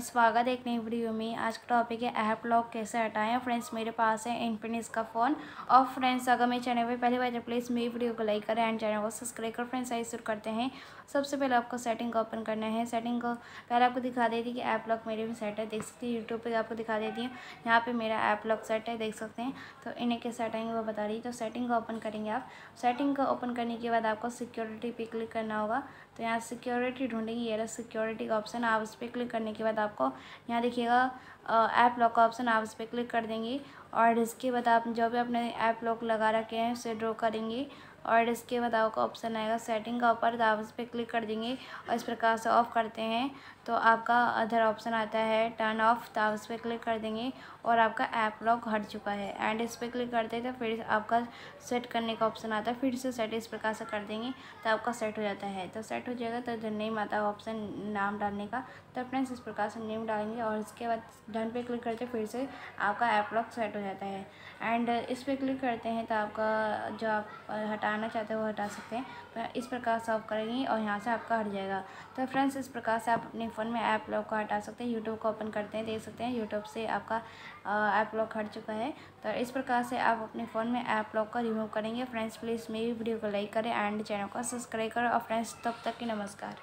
स्वागत है एक नई वीडियो में। आज का टॉपिक है, ऐप लॉक कैसे हटाएँ? फ्रेंड्स मेरे पास है इन्फिनिक्स का फ़ोन और फ्रेंड्स अगर मेरे चैनल पे पहली बार प्लीज़ मेरी वीडियो को लाइक करें एंड चैनल को सब्सक्राइब कर फ्रेंड्स आई शुरू करते हैं। सबसे पहले आपको सेटिंग का ओपन करना है। सेटिंग को पहले आपको दिखा देती कि ऐप लॉक मेरे भी सेट है। देख सकते हैं यूट्यूब पर आपको दिखा देती हूँ। यहाँ पर मेरा ऐप लॉक सेट है, देख सकते हैं। तो इन्हें कैसे हटाएँगे वो बता रही है। तो सेटिंग का ओपन करेंगे आप। सेटिंग का ओपन करने के बाद आपको सिक्योरिटी पे क्लिक करना होगा। तो यहाँ सिक्योरिटी ढूंढेंगे, ये सिक्योरिटी का ऑप्शन आप उस पर क्लिक करने के बाद आपको। यहाँ देखिएगा ऐप लॉक का ऑप्शन आप इस पर क्लिक कर देंगी और इसके बाद आप जो भी अपने ऐप लॉक लगा रखे हैं, उसे ड्रॉ करेंगे। और इसके बाद आपका ऑप्शन आएगा सेटिंग का ऊपर तो आप उस पर क्लिक कर देंगे और इस प्रकार से ऑफ़ करते हैं। तो आपका अदर ऑप्शन आता है टर्न ऑफ़ तो आप उस पर क्लिक कर देंगे और आपका ऐप लॉक हट चुका है। एंड इस पर क्लिक करते हैं तो फिर आपका सेट करने का ऑप्शन आता है। फिर से सेट इस प्रकार से कर देंगे तो आपका सेट हो जाता है। तो सेट हो जाएगा तो इधर नेम आता है ऑप्शन नाम डालने का। तो फ्रेंड्स इस प्रकार से नेम डालेंगे और इसके बाद डन पे क्लिक करते फिर से आपका ऐप लॉक सेट हो जाता है। एंड इस पर क्लिक करते हैं तो आपका जो आप, हटाना चाहते हो हटा सकते हैं। पर इस प्रकार से ऑफ़ करेंगे और यहाँ से आपका हट जाएगा। तो फ्रेंड्स इस प्रकार से आप अपने फ़ोन में ऐप लॉक को हटा सकते हैं। यूट्यूब को ओपन करते हैं, देख सकते हैं। यूट्यूब से आपका ऐप लॉक हट चुका है। तो इस प्रकार से आप अपने फ़ोन में ऐप लॉक को रिमूव करेंगे। फ्रेंड्स प्लीज़ मेरी वीडियो को लाइक करें एंड चैनल को सब्सक्राइब करें। और फ्रेंड्स तब तक की नमस्कार।